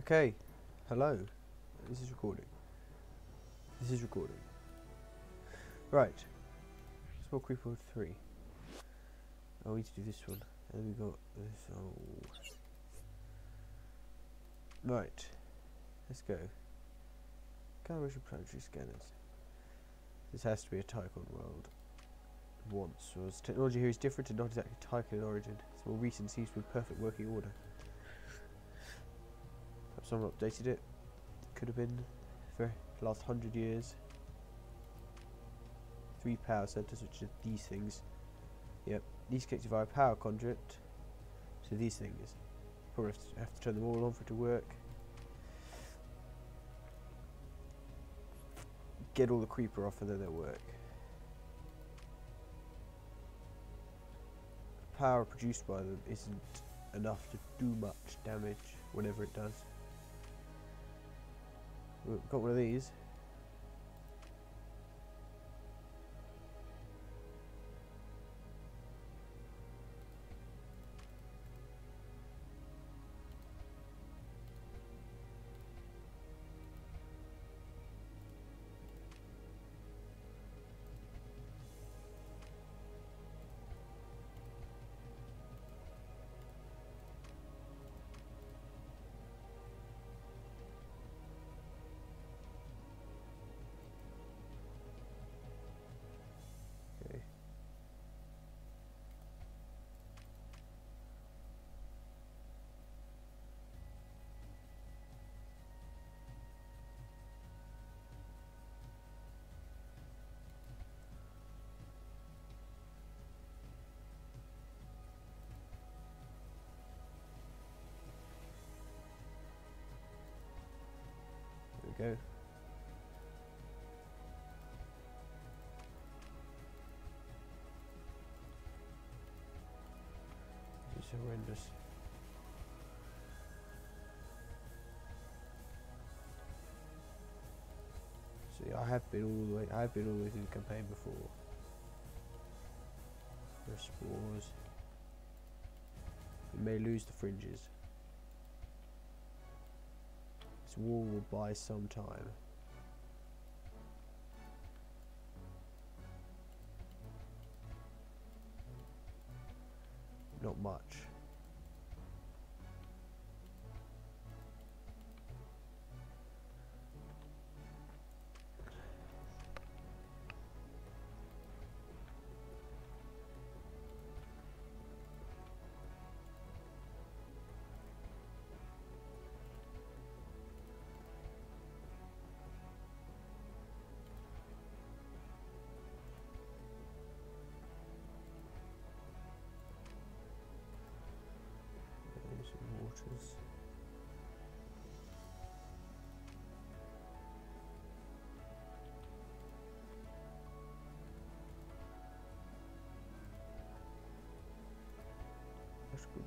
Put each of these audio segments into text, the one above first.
Okay, hello. This is recording. This is recording. Right. Small Creeper 3. Oh, we need to do this one. And then we got this. Oh. Right. Let's go. Calibration planetary scanners. This has to be a Tycoon world. Once was technology here is different and not exactly Tycoon in origin. It's more recent seems to be perfect working order. Someone updated it. Could have been for the last hundred years. Three power centers, which are these things. Yep, these connected via power conduit to these things. Probably have to, have to turn them all on for it to work. Get all the creeper off and then they'll work. Power produced by them isn't enough to do much damage whenever it does. Got one of these. Go. Horrendous. See, I have been all the way. I've been all the way through the campaign before. There's spores. We may lose the fringes. This wall will buy some time. Not much.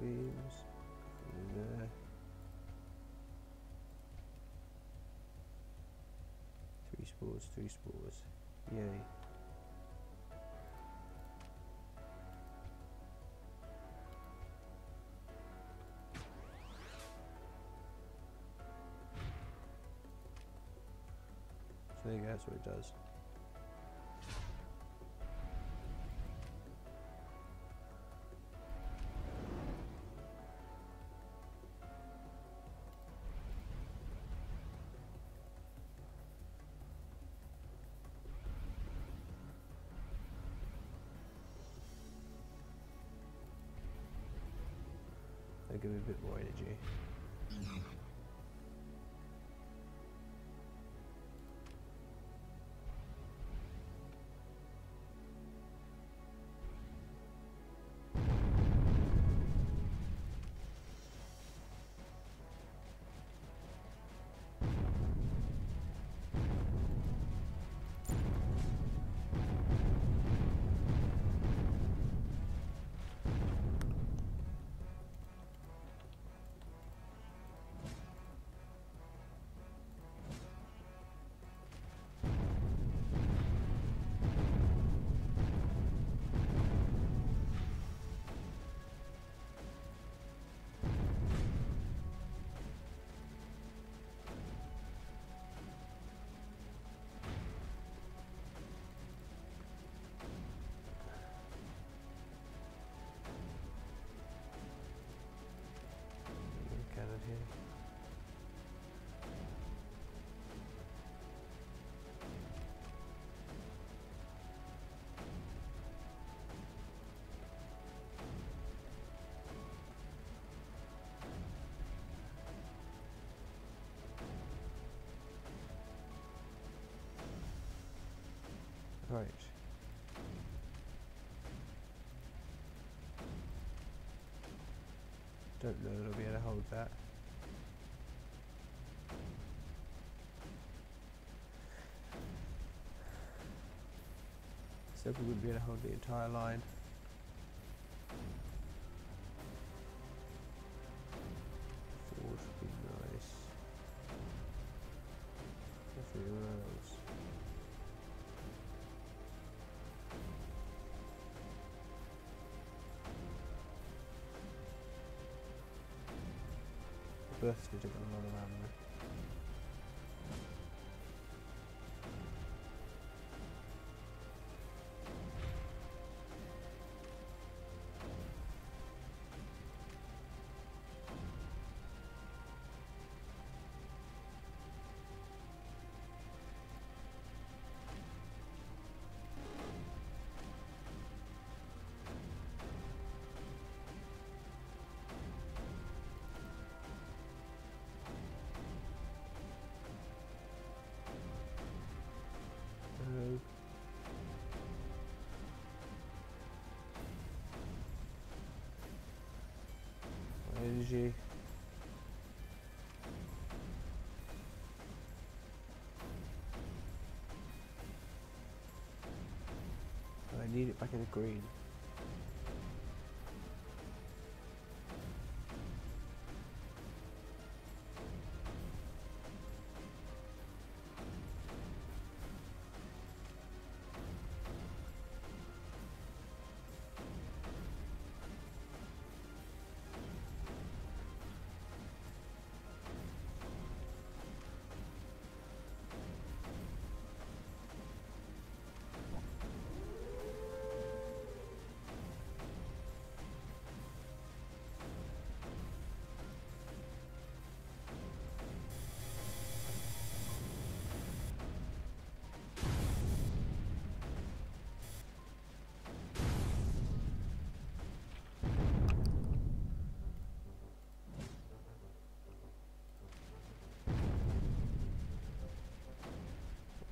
Beams. Three spores, three spores. Yay. So you that's what it does. They give me a bit more energy. here. Right. Don't know that I'll be able to hold that. So we wouldn't be able to hold the entire line. Would certificate got a lot of ammo. I need it back in the green.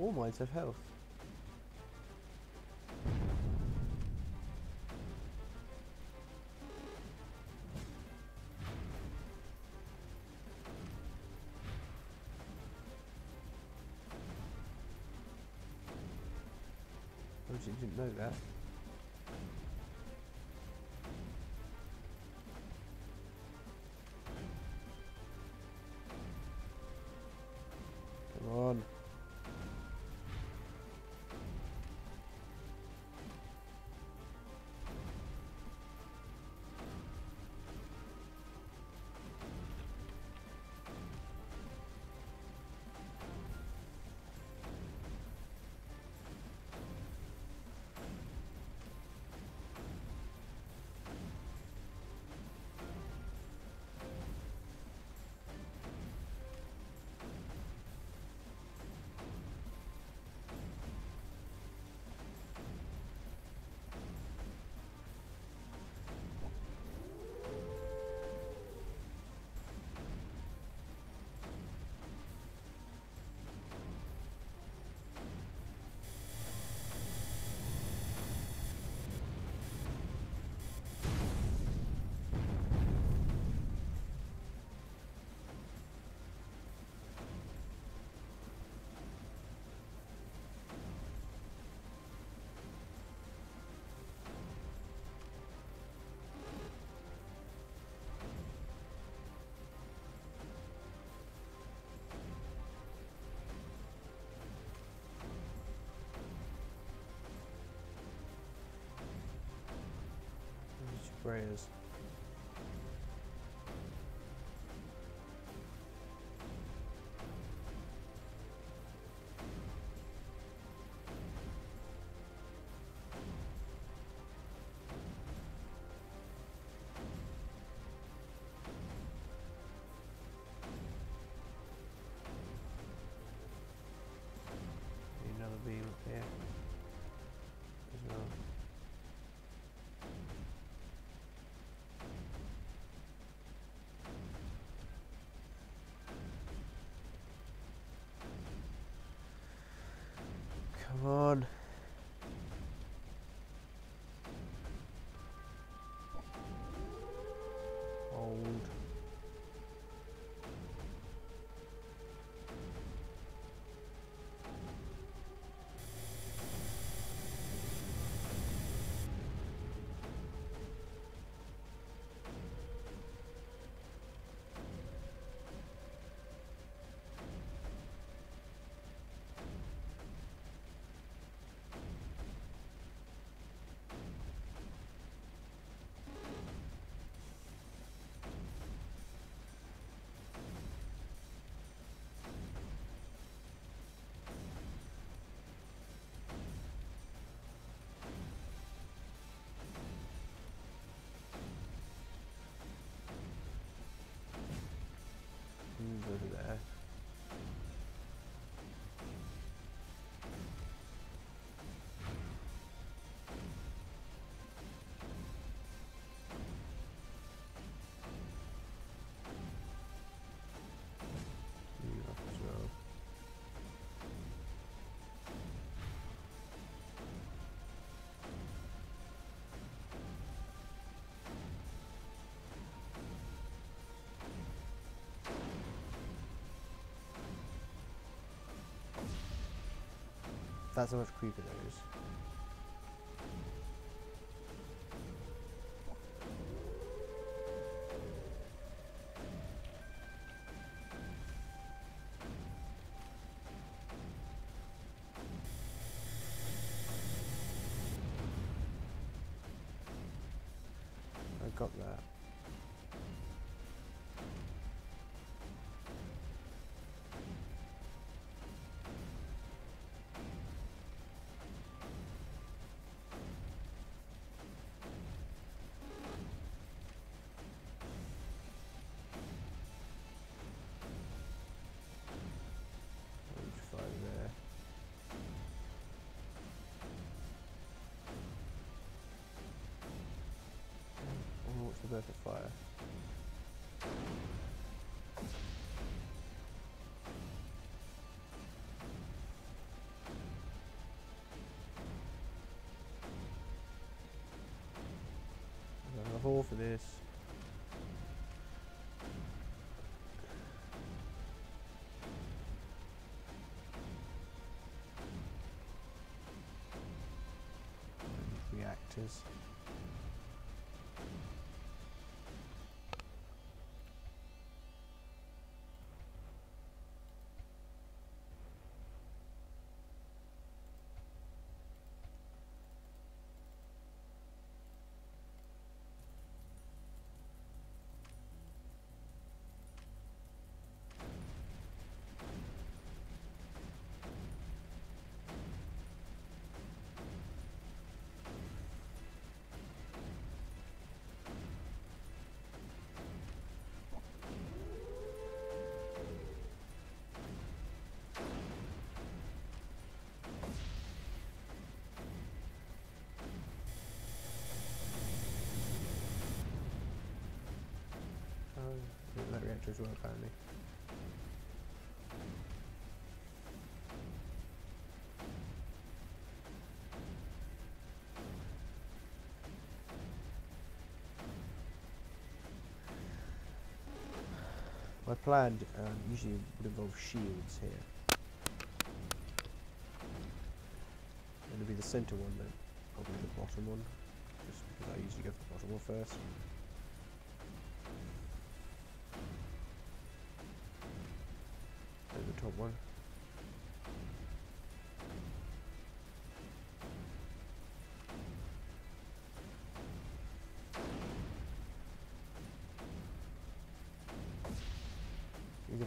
All mines have health. Sprayers. Need Come on. That's how much creeper there is. I got that. What's of fire? I've a hole for this. Reactors. As well, apparently. My plan um, usually would involve shields here. It'll be the centre one then, probably the bottom one, just because I usually go for the bottom one first. One.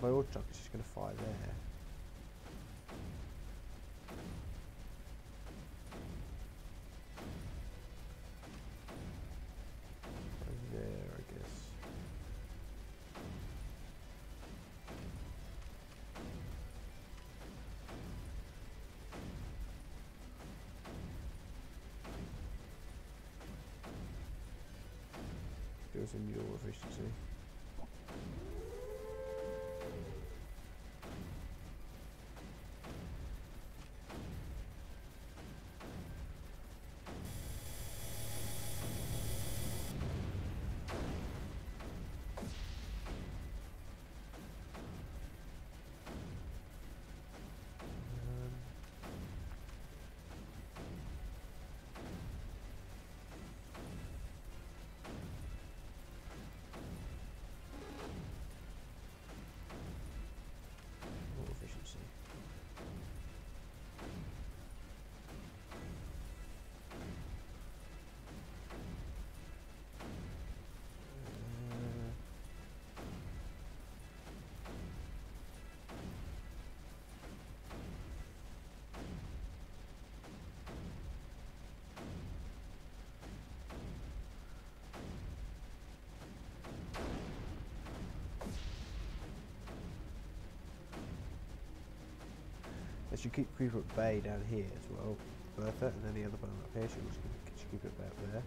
I auto chuck, it's just going to fire there. In your efficiency. They should keep Creeper at bay down here as well. Bertha, and the other one up here should, should, should keep it back there.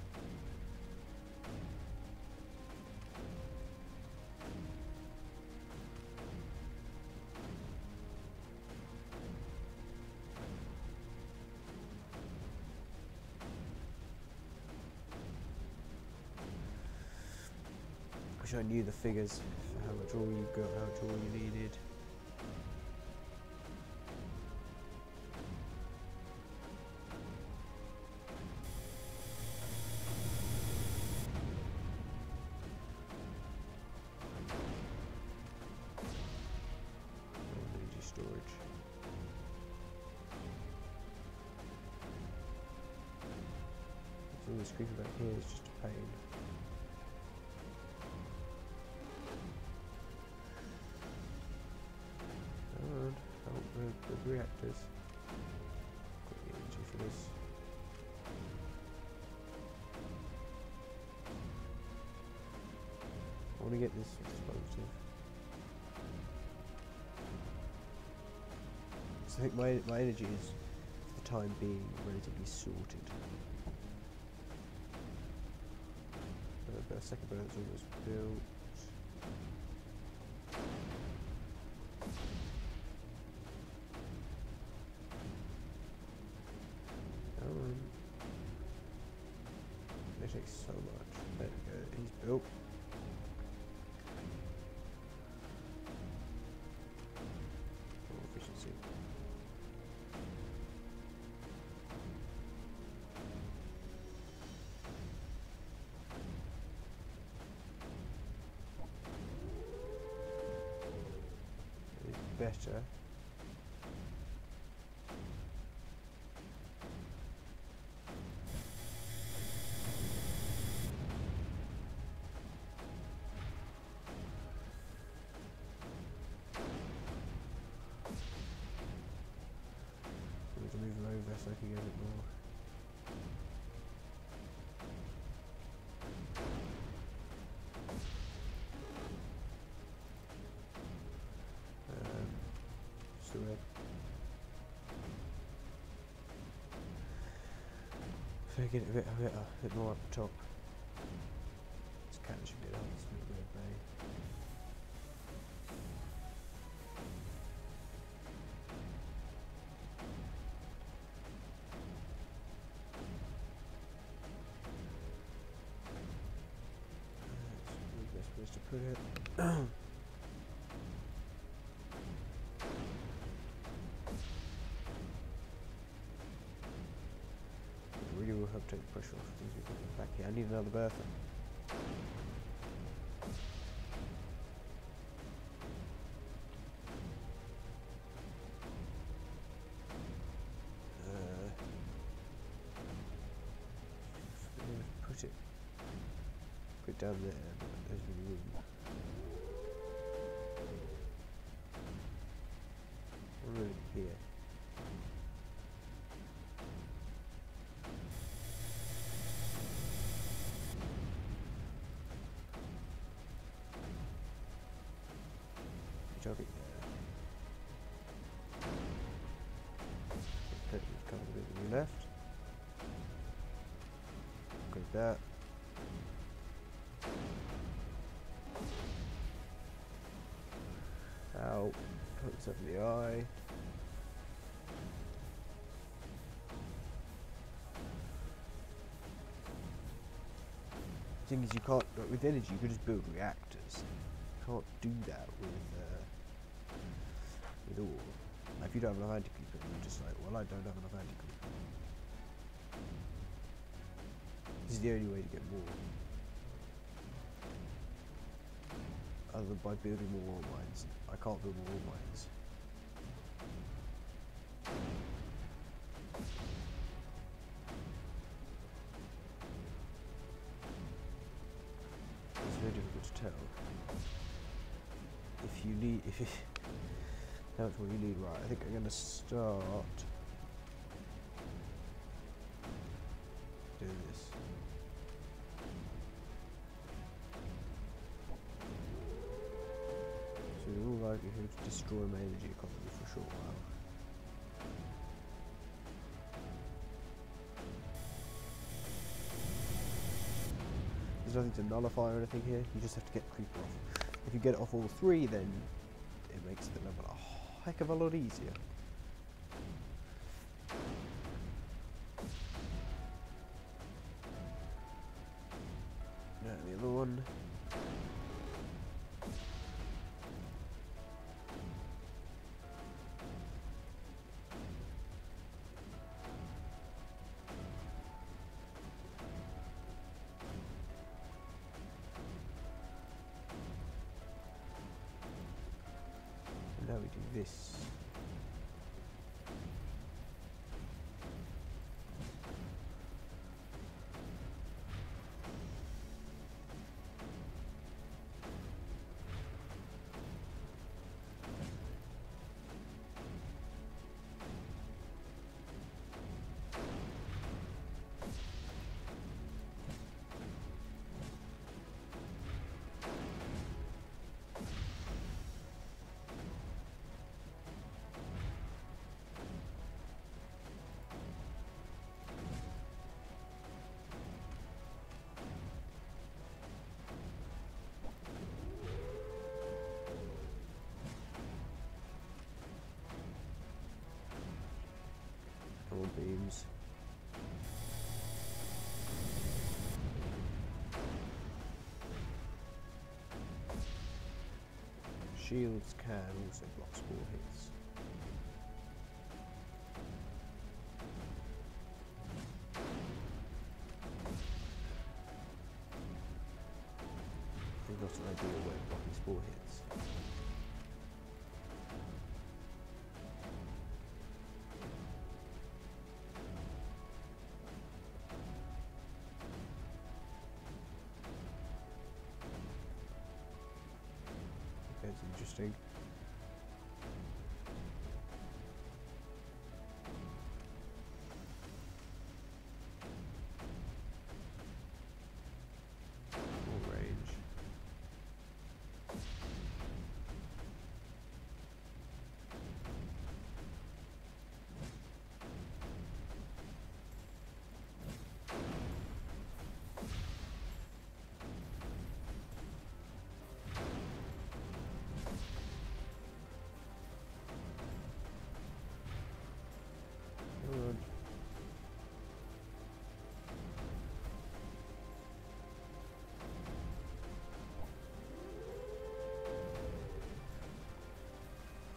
Wish I knew the figures how much oil you've got, how much oil you needed. Got the energy for this. I want to get this explosive. So I think my, my energy is, for the time being, relatively sorted. Uh, the second burner's almost built. Better. So. If I get it a bit, a bit, a bit more up the top. This. It's a bit bay. That's the best place to put it. It really will take the pressure off things we back here. I need another Bertha. Uh, put it put it down there. There. Put a couple of bit left. Like that. Out. Hooks up the eye. Thing is, you can't with energy. You can just build reactors. You can't do that with uh, all. If you don't have enough anti-creeper, you're just like, well, I don't have enough anti-creeper. This is the only way to get more. Other than by building more ore mines. I can't build more ore mines. It's very difficult to tell. If you need, if how much will you need? Right, I think I'm going to start... Do this. So in all likelihood to destroy my energy economy for a short while. There's nothing to nullify or anything here, you just have to get Creeper off. If you get it off all three, then it makes the level a heck of a lot easier. Beams. Shields can also block small hits. They're not an ideal way of blocking small hits. Interesting.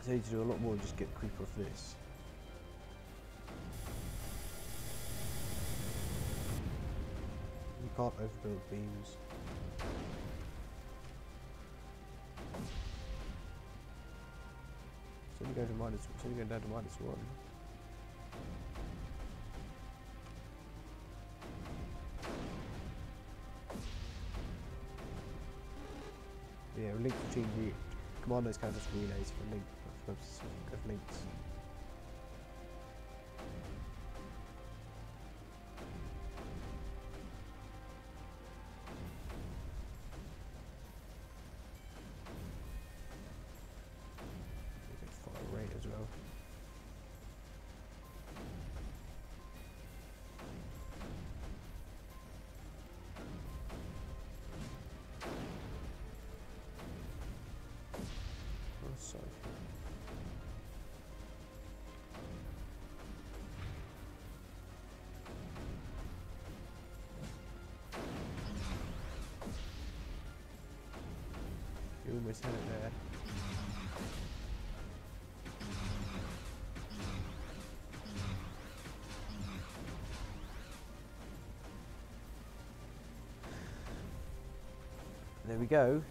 So you need to do a lot more than just get creeper off this. You can't overbuild beams. So only going to minus. It's only going down to minus one. Yeah, link between the command nodes count as relays for link of- of links. There we go.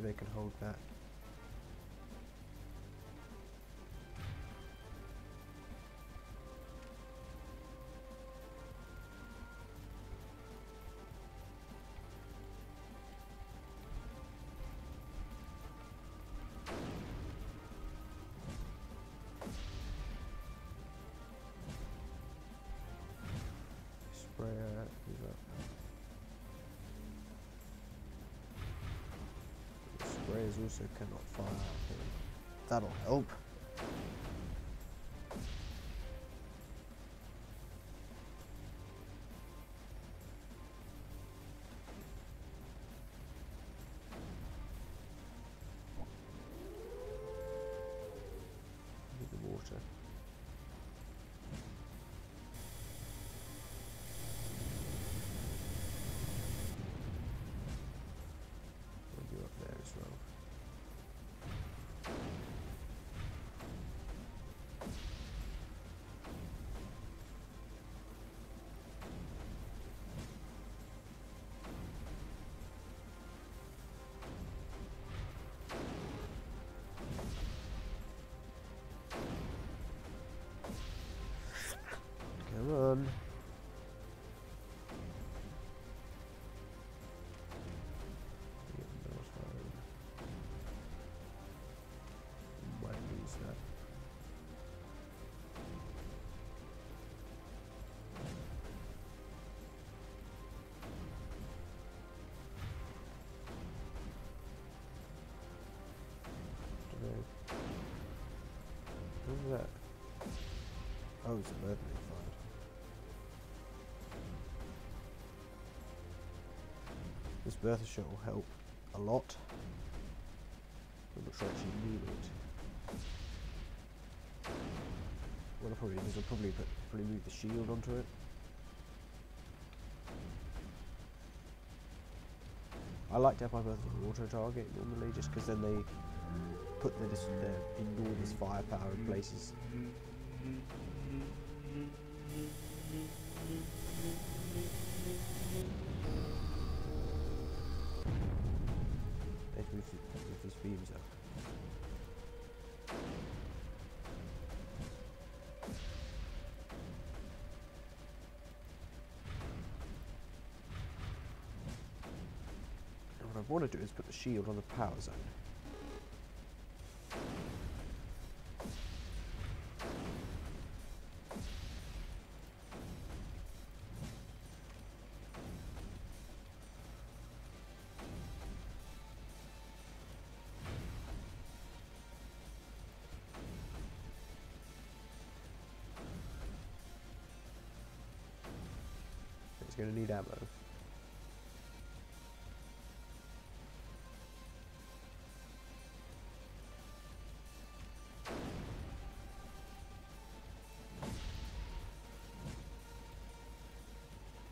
They can hold that. Sprayer, Sprayers also cannot fire. That'll help. Fired. This Bertha shot will help a lot. I'm not sure I actually need it. What I'll probably I'll probably put, probably move the shield onto it. I like to have my Bertha water target normally, just because then they put their, their enormous firepower in places These beams. And what I want to do is put the shield on the power zone. To need ammo.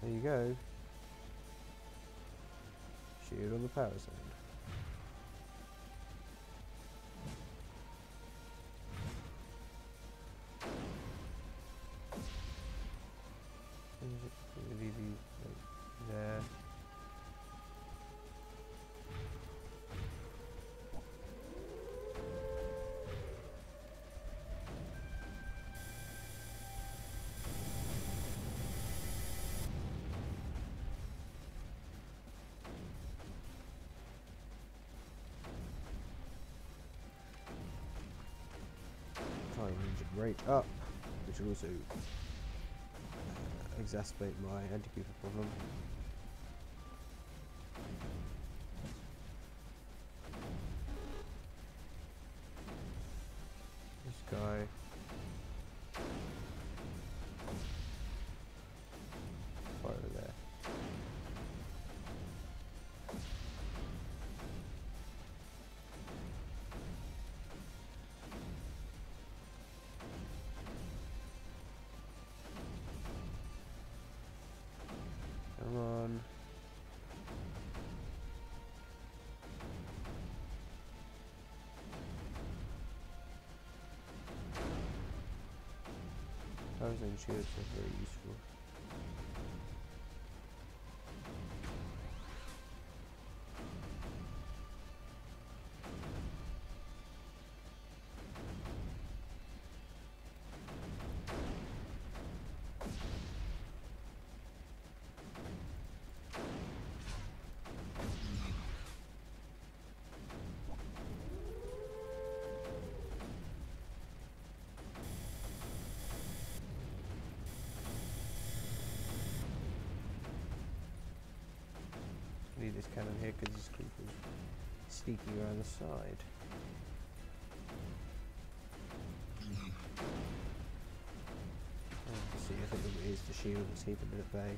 There you go. Shoot on the power zone. Really the like there? Try up, which also exacerbate my anti-creeper problem. Shields are very useful. Because this creeper's sneaking around the side. Oh, see, I think it is the shield that's keeping it at bay.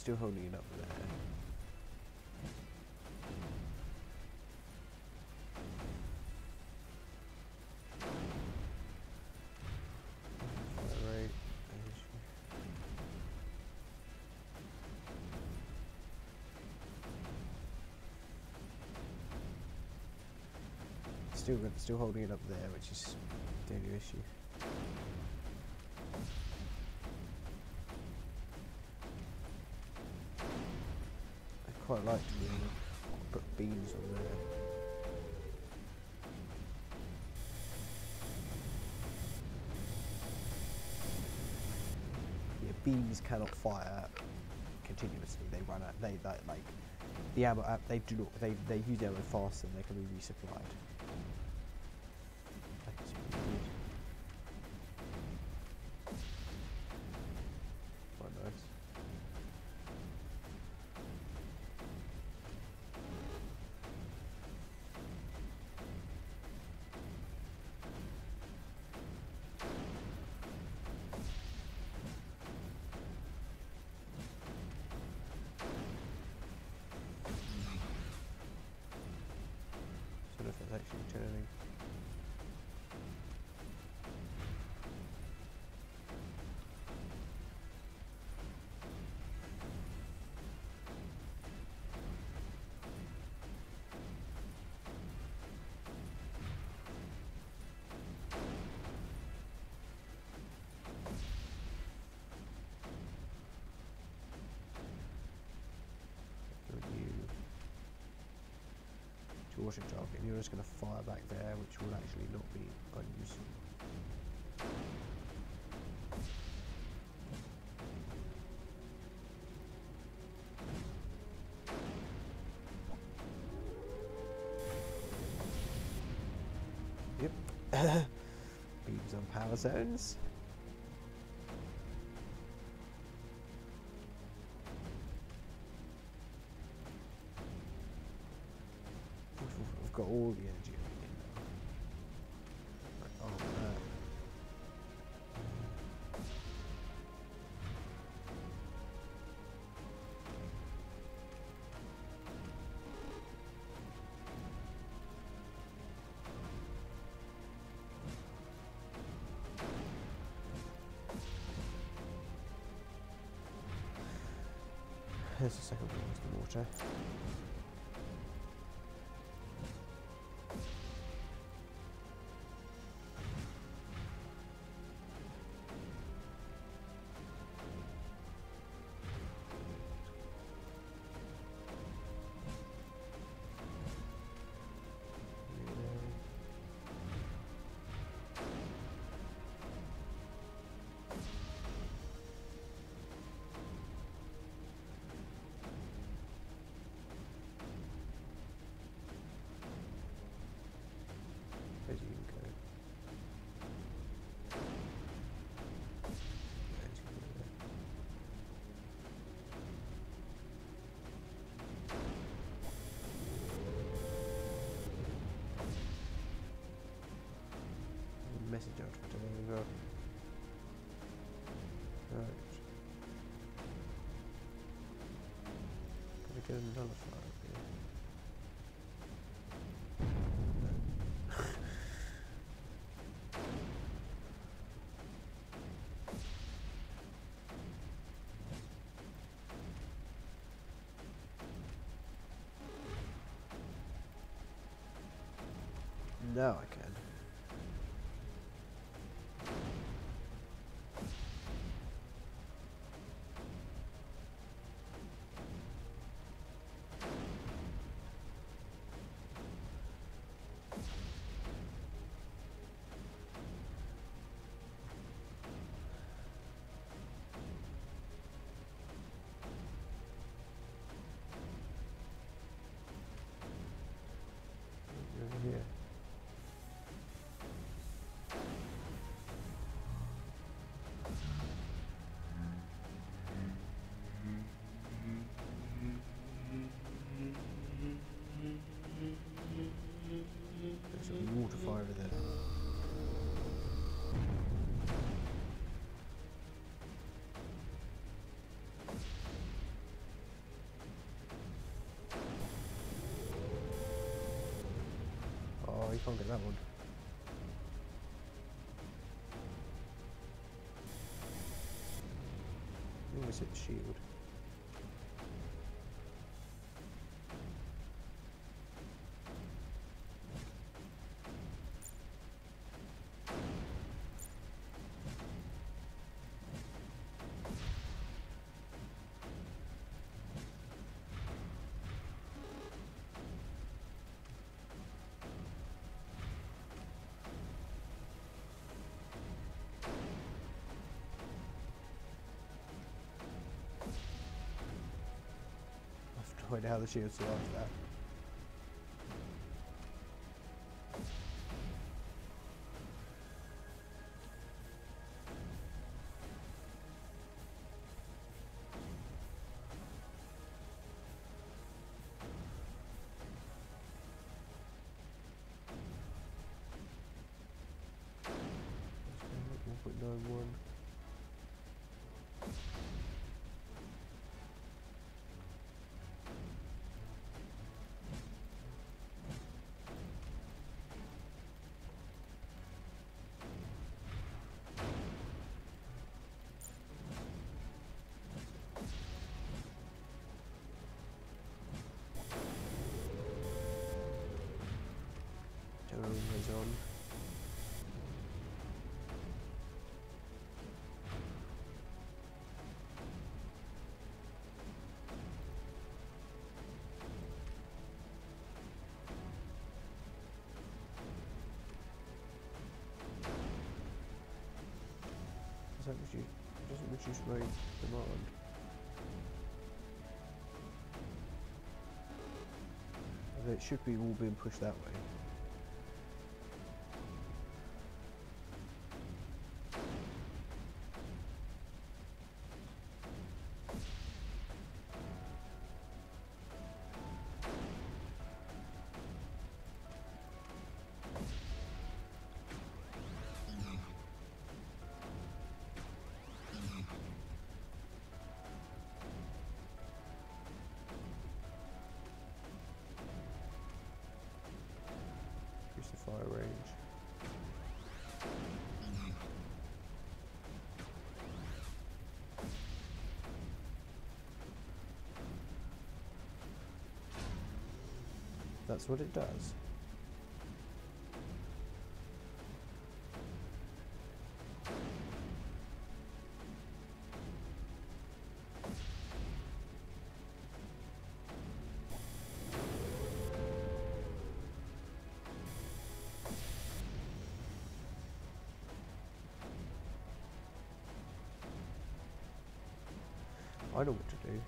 Still holding it up there. Fire. Still, still holding it up there, which is the only issue. Quite like to put beams on there. Yeah, beams cannot fire continuously. They run out. They that like the ammo. Uh, they do not. They they use ammo faster than they can be resupplied. And you're just going to fire back there which will actually not be unuseful. Yep. Beams on power zones. All the energy I now. Right, oh. There's the second one, it's the water. Message out to. Right. Gotta get another file here. No. here. You can't get that one. You almost hit the shield. Out how the shield survived that. Is on. Does reduce, doesn't reduce my demand? It should be all being pushed that way. That's what it does. I know what to do.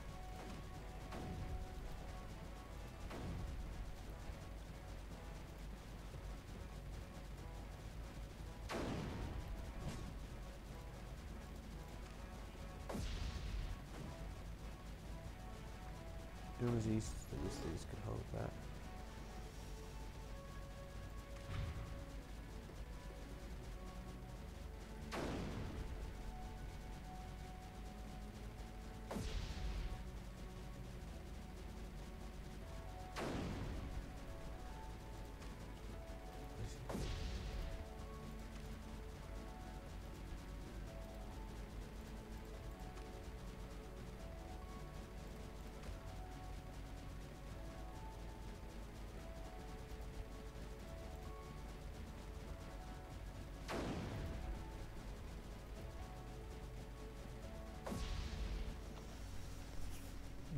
Was these these could hold that.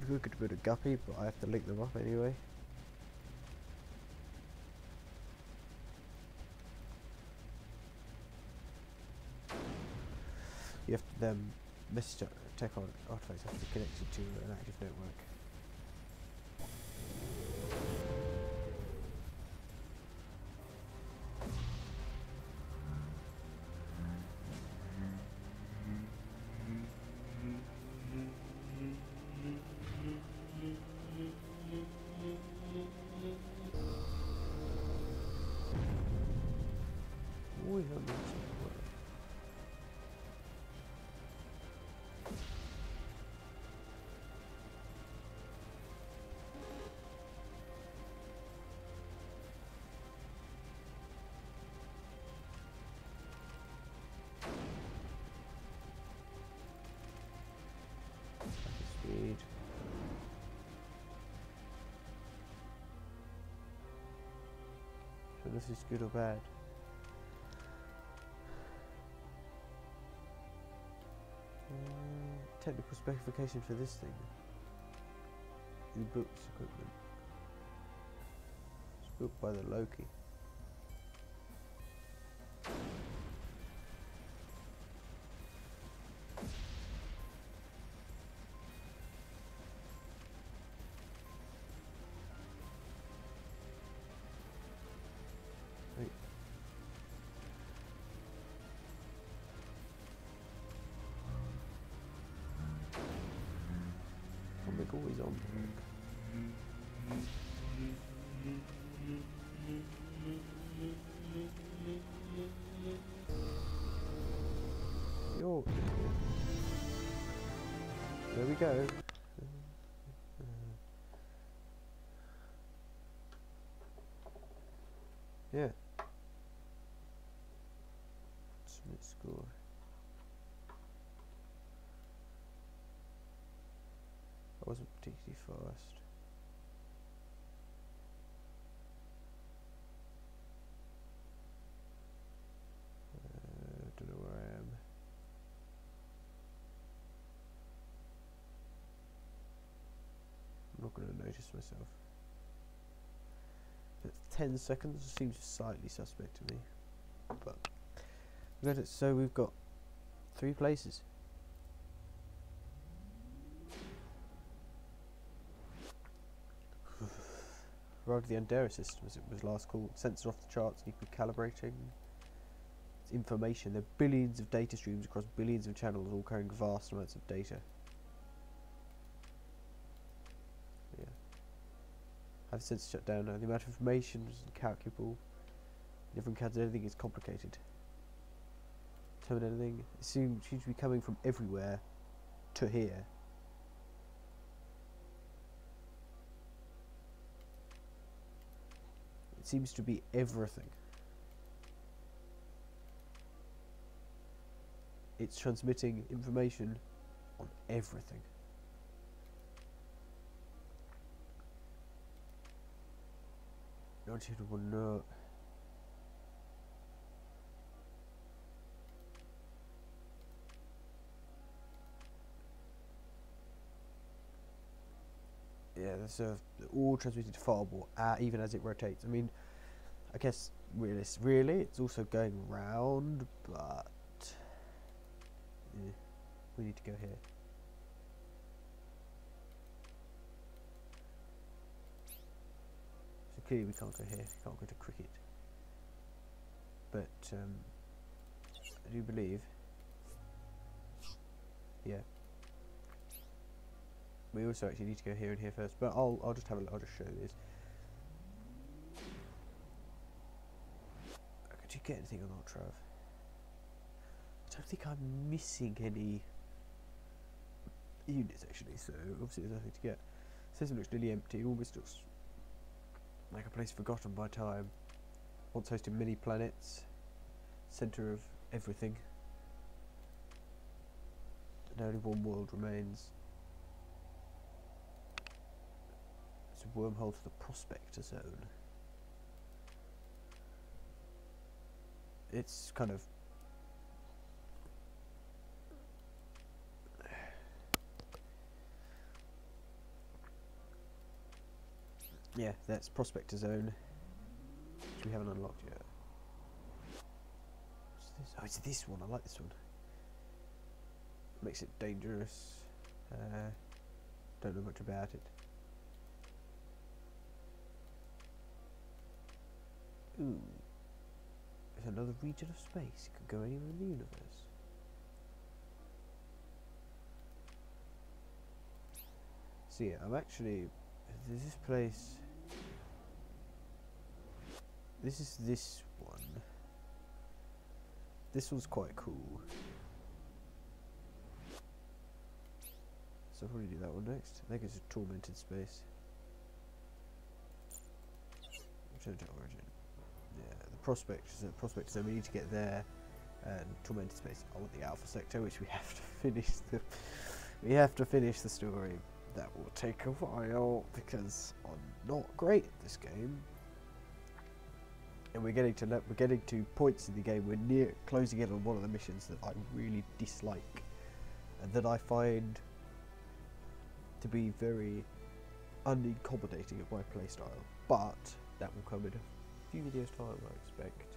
Good to build a guppy, but I have to link them up anyway. You have to um, then message tech artifacts have to be connected to an active network. If it's good or bad. Uh, technical specification for this thing. The books equipment. It's built by the Loki. We go. Yeah. Submit score. I wasn't particularly fast. Uh, don't know where I am. I'm not going to notice myself. But 10 seconds seems slightly suspect to me. But good. So we've got three places. Arrived the Andera system as it was last called. Sensor off the charts, need be calibrating. It's information. There are billions of data streams across billions of channels, all carrying vast amounts of data. Have sensor shut down. The amount of information is incalculable. Different kinds of anything is complicated. Determine anything. It seems, seems to be coming from everywhere to here. It seems to be everything. It's transmitting information on everything. Note. Yeah, that's uh, all transmitted to fireball, uh, even as it rotates. I mean, I guess really, really, it's also going round, but yeah, we need to go here. Clearly we can't go here. We can't go to cricket. But um, I do believe, yeah. We also actually need to go here and here first, but I'll I'll just have a I'll just show this. Could you get anything on Ultrav? I don't think I'm missing any units actually, so obviously there's nothing to get. System looks nearly empty, almost like a place forgotten by time. Once hosted many planets, centre of everything. And only one world remains. It's a wormhole to the Prospector Zone. It's kind of Yeah, that's Prospector Zone, which we haven't unlocked yet. What's this? Oh, it's this one. I like this one. Makes it dangerous. Uh, don't know much about it. Ooh. There's another region of space. It could go anywhere in the universe. Yeah, I'm actually... There's this place... This is this one. This one's quite cool. So I'll probably do that one next. I think it's a tormented space. Return to origin. Yeah, the prospect is a prospect, so we need to get there. And tormented space. I want the alpha sector, which we have to finish the. We have to finish the story. That will take a while because I'm not great at this game. And we're getting to we're getting to points in the game. We're near closing in on one of the missions that I really dislike, and that I find to be very unaccommodating of my playstyle. But that will come in a few videos time, I expect.